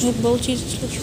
футбол через хочу.